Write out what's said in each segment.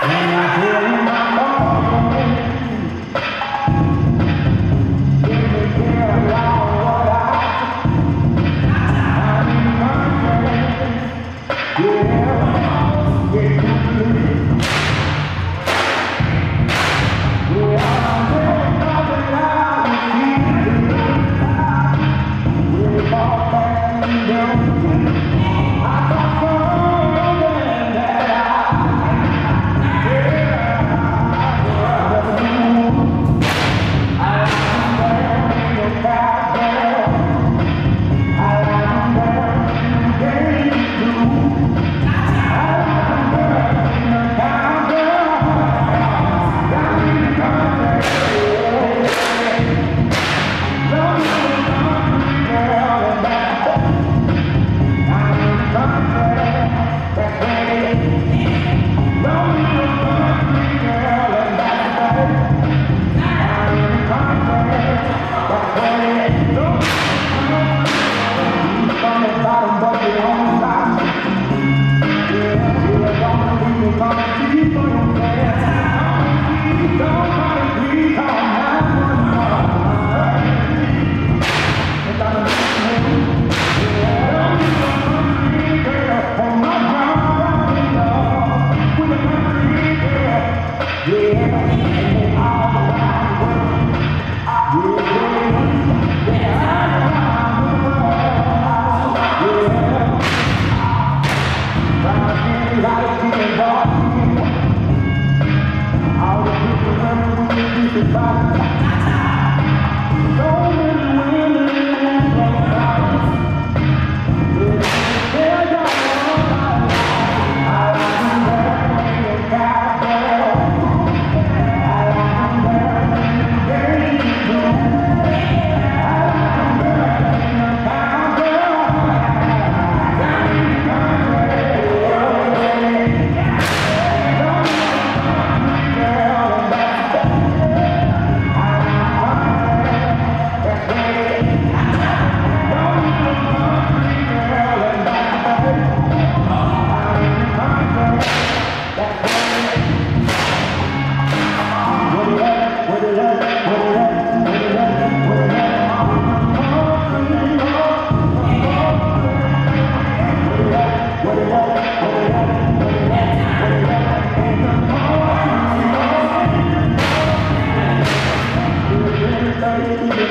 Don't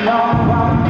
Não, não.